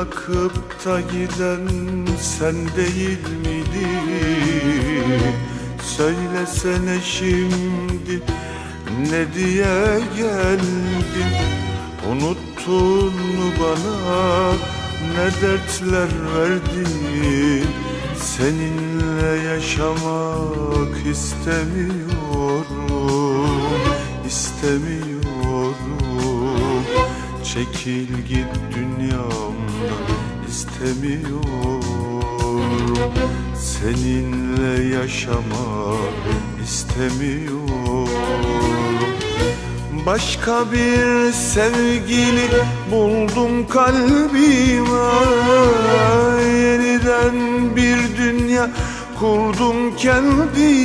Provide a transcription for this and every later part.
Bırakıp da giden sen değil miydin? Söylesene şimdi ne diye geldin? Unuttun mu bana ne dertler verdin? Seninle yaşamak istemiyorum istemiyorum Çekil git dünyamdan istemiyorum. Seninle yaşamak istemiyorum. Başka bir sevgili buldum kalbime. Yeniden bir dünya kurdum kendime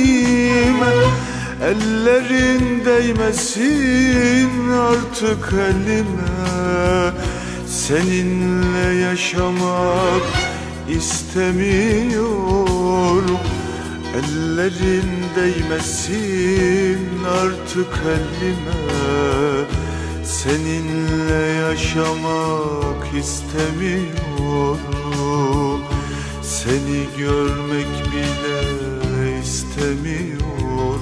Ellerin değmesin artık elime Seninle yaşamak istemiyorum. Ellerin değmesin artık elime Seninle yaşamak istemiyorum. Seni görmek bile istemiyorum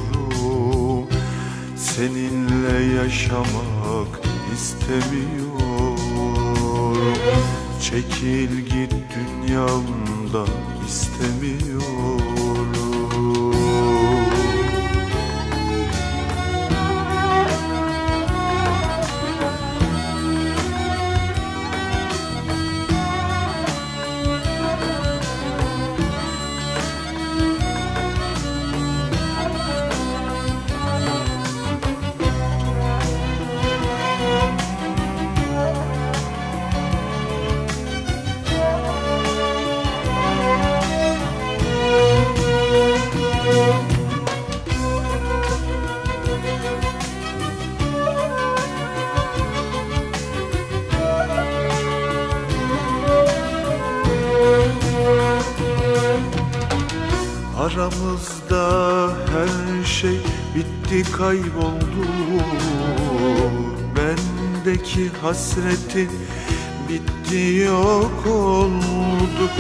Seninle yaşamak istemiyorum. Çekil git dünyamdan istemiyorum Aramızda her şey bitti kayboldu. Bendeki hasretin bitti yok oldu.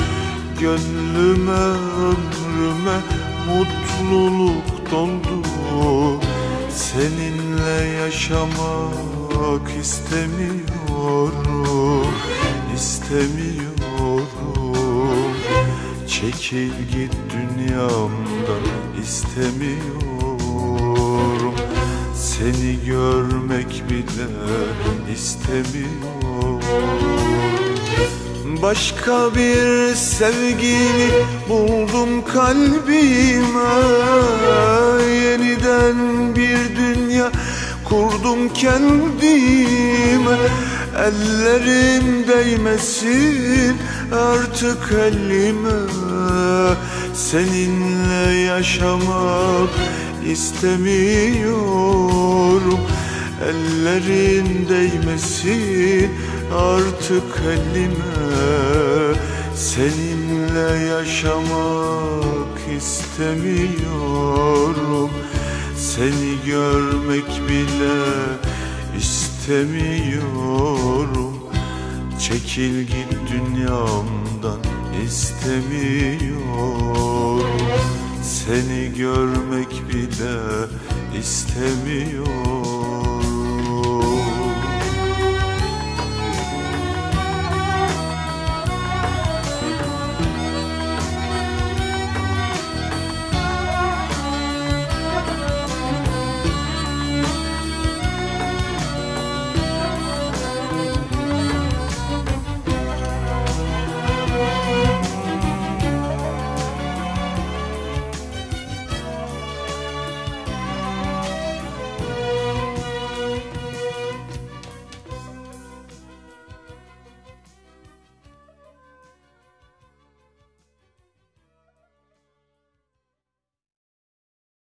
Gönlüme ömrüme mutluluk doldu. Seninle yaşamak istemiyorum istemiyorum Çekil git dünyamdan istemiyorum. Seni görmek bile istemiyorum. Başka bir sevgili buldum kalbime. Yeniden bir dünya kurdum kendime. Ellerim değmesin artık elime Seninle yaşamak istemiyorum. Ellerin değmesin artık elime Seninle yaşamak istemiyorum. Seni görmek bile istemiyorum Çekil git dünyamdan istemiyorum. Seni görmek bile istemiyorum